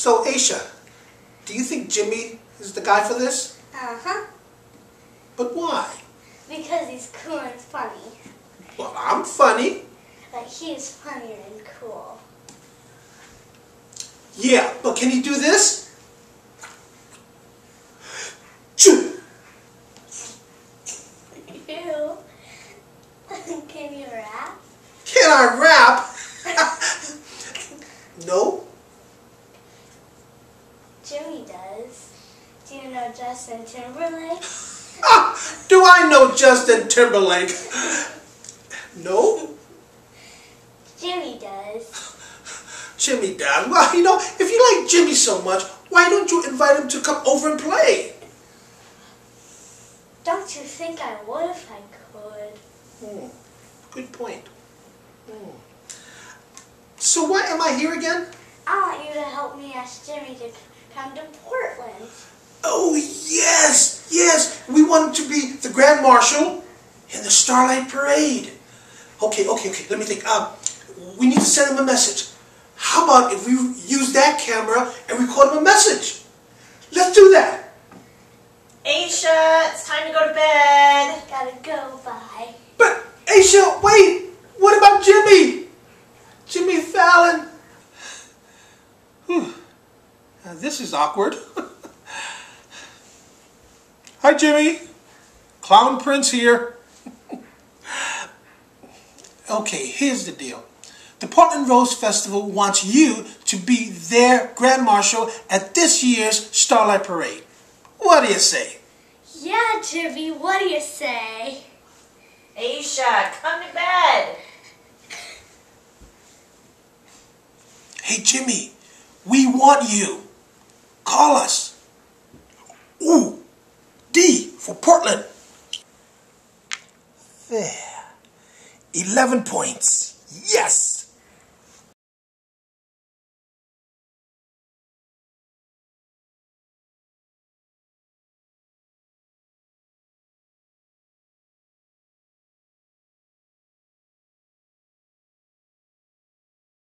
So, Aisha, do you think Jimmy is the guy for this? Uh-huh. But why? Because he's cool and funny. Well, I'm funny. But he's funnier and cool. Yeah, but can he do this? Choo! Ew. Can you rap? Can I rap? no? Jimmy does. Do you know Justin Timberlake? Ah, do I know Justin Timberlake? No? Jimmy does. Jimmy does. Well, you know, if you like Jimmy so much, why don't you invite him to come over and play? Don't you think I would if I could? Hmm. Good point. Hmm. So why am I here again? I want you to help me ask Jimmy to come to Portland. Oh, yes, yes. We want him to be the Grand Marshal in the Starlight Parade. Okay, okay, okay. Let me think. Um, we need to send him a message. How about if we use that camera and record him a message? Let's do that. Aisha, it's time to go to bed. Gotta go, bye. But, Aisha, wait. What about Jimmy? Jimmy Fallon. Whew. Now, this is awkward. Hi, Jimmy. Clown Prince here. okay, here's the deal. The Portland Rose Festival wants you to be their Grand Marshal at this year's Starlight Parade. What do you say? Yeah, Jimmy, what do you say? Aisha, come to bed. Hey, Jimmy, we want you. Call us. Ooh, D for Portland. There. 11 points. Yes.